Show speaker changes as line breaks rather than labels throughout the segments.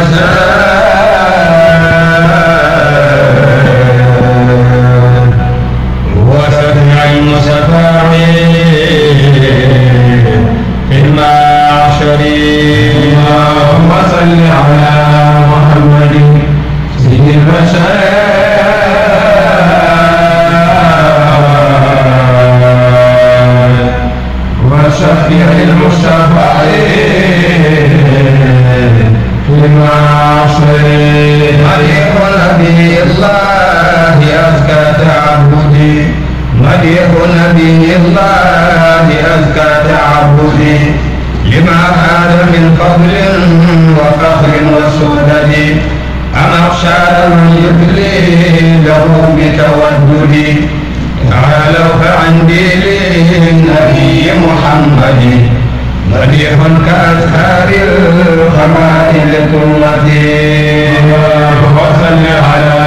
وسلم معاصي مليح نبي الله أزكى تعبدي مليح نبي الله أزكى تعبدي لما هذا من فضل وفخر وسدد أنا أخشى من يبلي له بتوددي تعالوا فعندي للنبي محمد بديع كأزهار الخمائل التي وصل على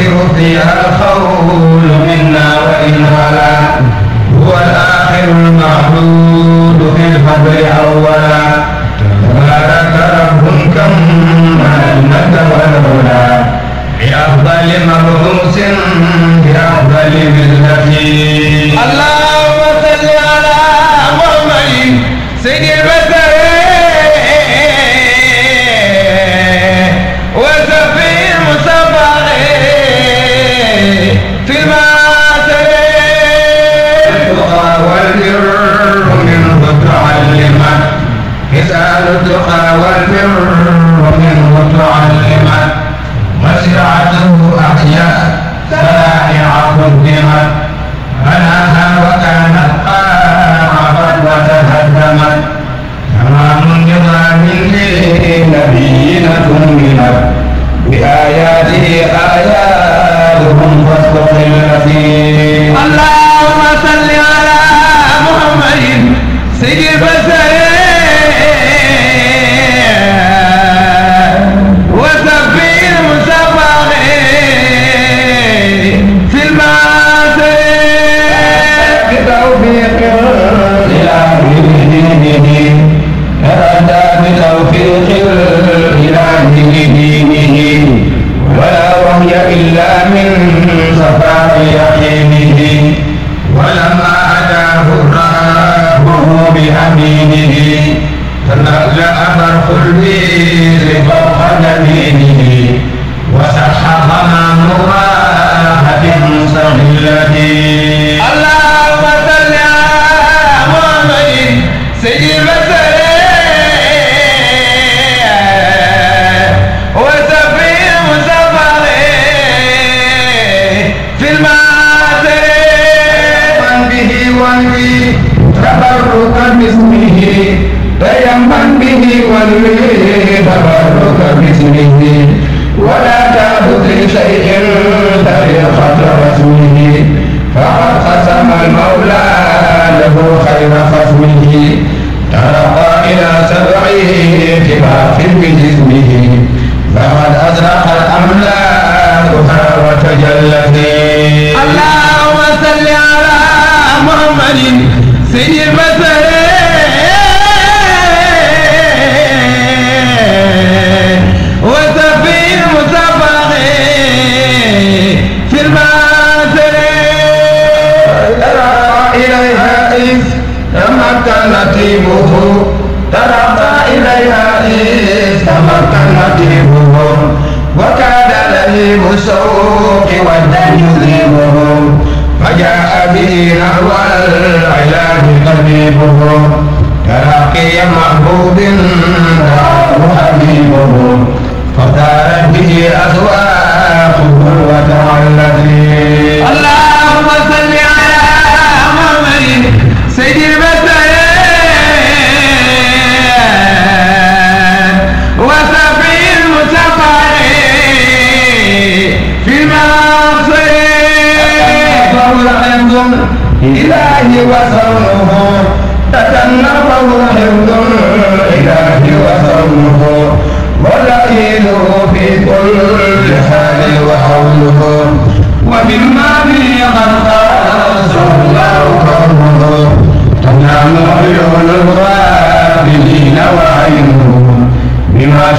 يسير فيها الخول منا وإن هلا. هو الآخر المعبود في الفضل أولا. تبارك ربهم كم منت ولولا. بأفضل مبعوث بأفضل
ملته الله Krishna, نجيبه ضرب إليها إذ
تمكن نجيبه وكان لئيم السوق والدم يذيبه فجاء به نحو العلاج طبيبه تلاقي محبوب دعاه حبيبه فدارت به أذواقه وتعلت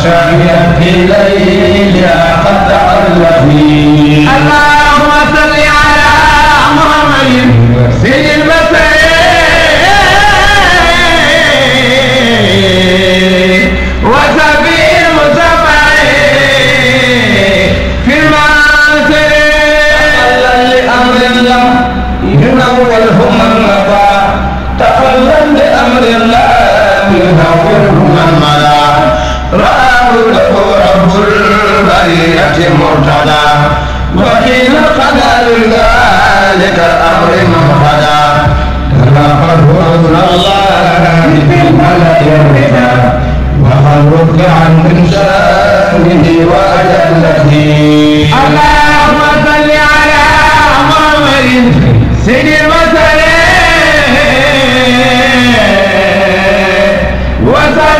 شاهدت في ليلها قد تعلفين
اللهم صل على محمد سيد وسفي المشفع في المعصر
لأمر الله ينولهم المضى. تخلل البرية مرتضى وحين قضى ذلك الأمر مهتدى تلقه أمر الله في الملأ الرجال. وخلق عن من شأنه وأجلته
اللهم صل على محمد سيد البشر وسفي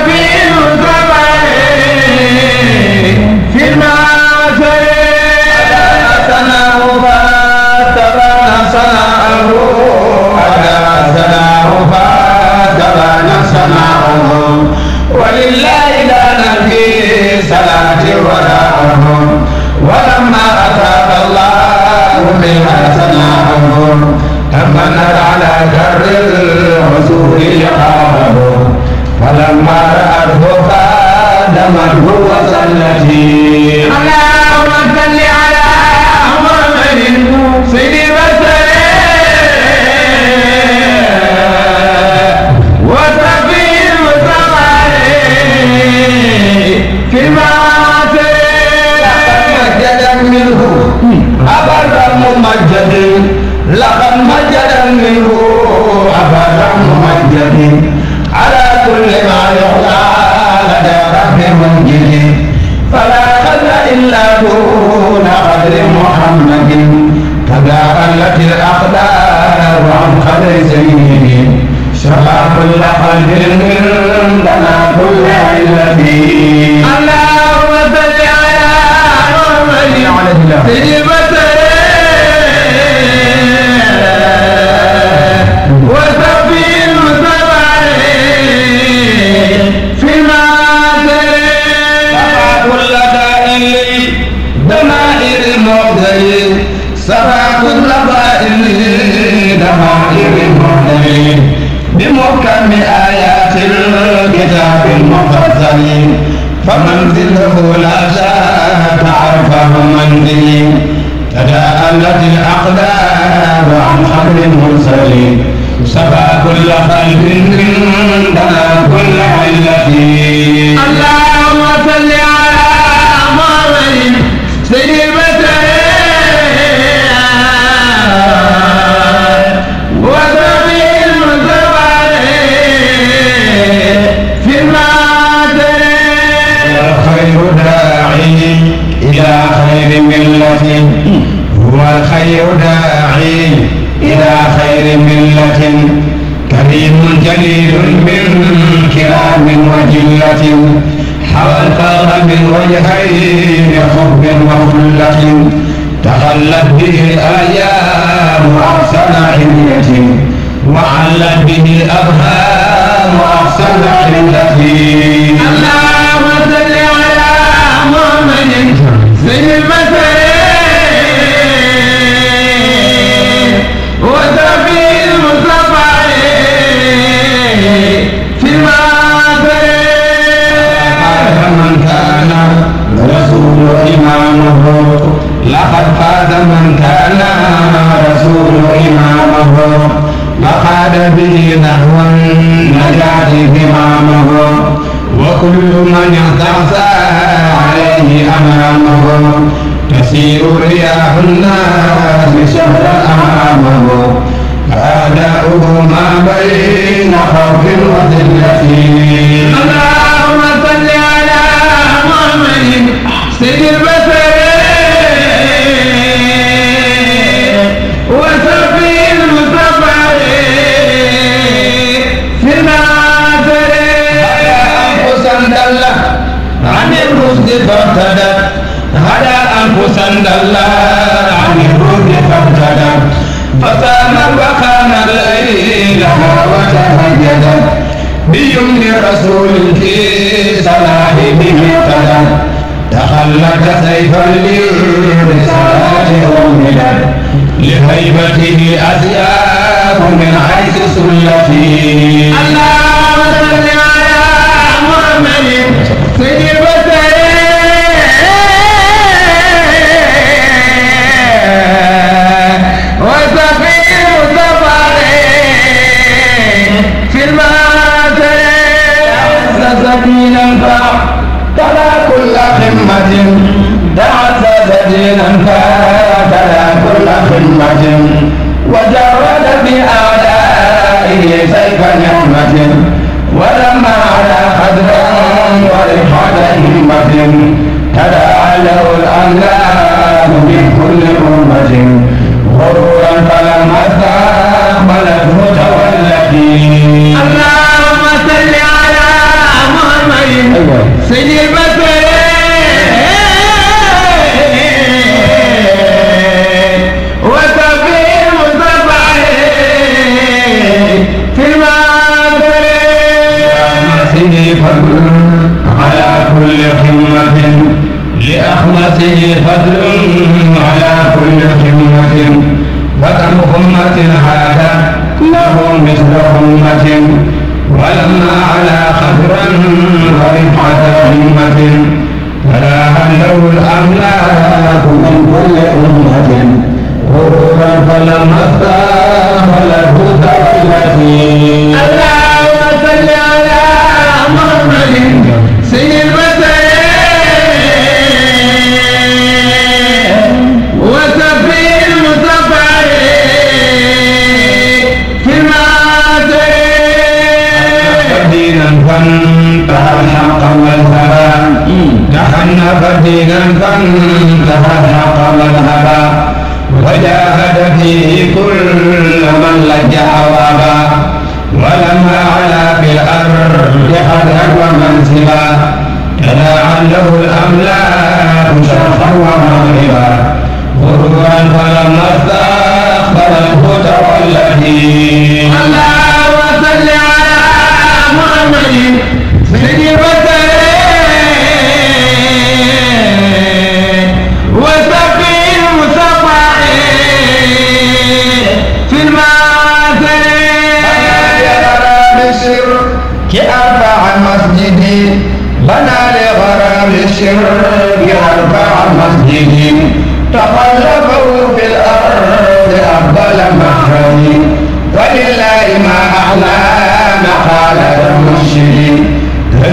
تداءلت الأقدار عن خبر المرسل سفى كل قلب عندنا كل علة
اللهم
هو الخير داعي إلى خير ملة. كريم جليل من كرام وجلة. حوى الفار من وجهين حب وخلة تخلت به الآيام أحسن حلية وعلت به الأبهام أحسن حلة.
اللهم
لهيبته أسياف من حيث سلتي
اللهم صل على محمد سيد البشر وسفي المصطفى في المعاشر
سبيلا تلا كل قمة دعت سبيلا تلا قمة وجرد في أعدائه سيف نعمة ولما على قدر ورفعة همة تداعى له الأملاك من كل أمة غرورا فلما استقبلته تولتي
اللهم صل على محمد
أيوة.
سيد البشر.
فضل على كل قمة لأخمسه فضل على كل قمة وكم أمة هذا له مثل أمة ولما على خطرا ورفعة همة فلا له الأملاك من كل أمة غرورا فلما استقبله دولتي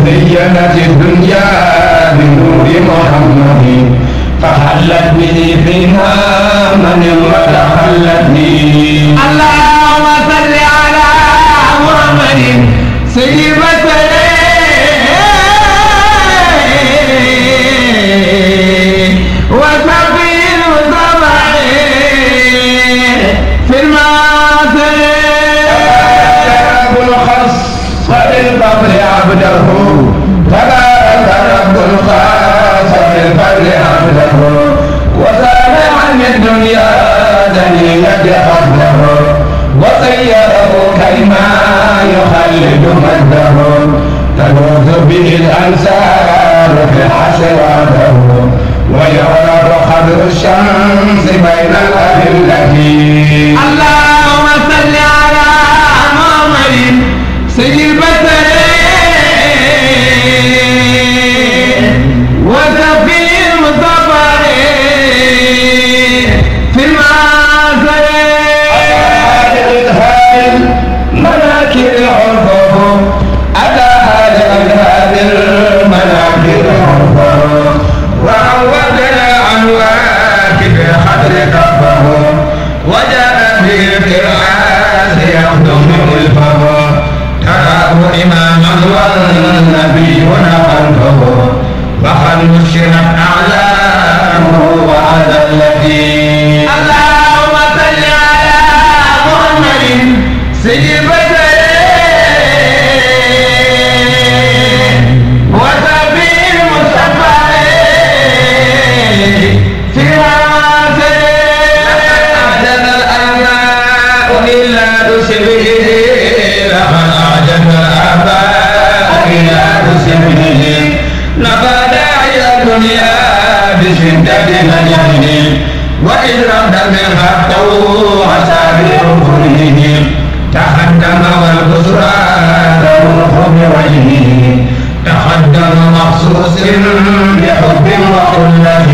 تزينت الدنيا بنور محمد فحلت به فيها من وتخلت به
اللهم صل على محمد سيد
الدنيا دنيا قدره وسيره كيما يخلد مجده تلوذ به الانسان في حسراته ويعرض قدر الشمس بين الادله
اللهم صل على محمد سيد
انشرت أعلامه وعلى الذي
اللهم صل على محمد
سيدنا مخصوص بحب وخلة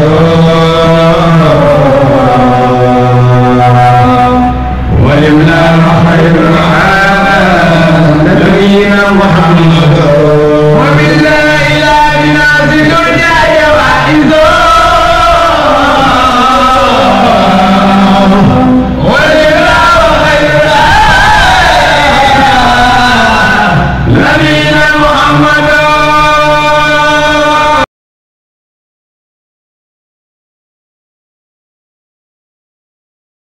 Señor.